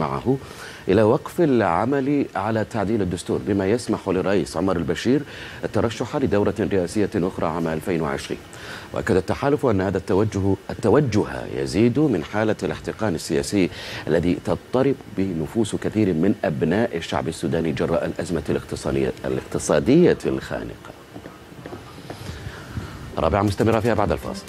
معه إلى وقف العمل على تعديل الدستور بما يسمح للرئيس عمر البشير الترشح لدورة رئاسية أخرى عام 2020 وأكد التحالف أن هذا التوجه التوجه يزيد من حالة الاحتقان السياسي الذي تضطرب به نفوس كثير من أبناء الشعب السوداني جراء الأزمة الاقتصادية الاقتصادية الخانقة. رابعة مستمرة فيها بعد الفاصل.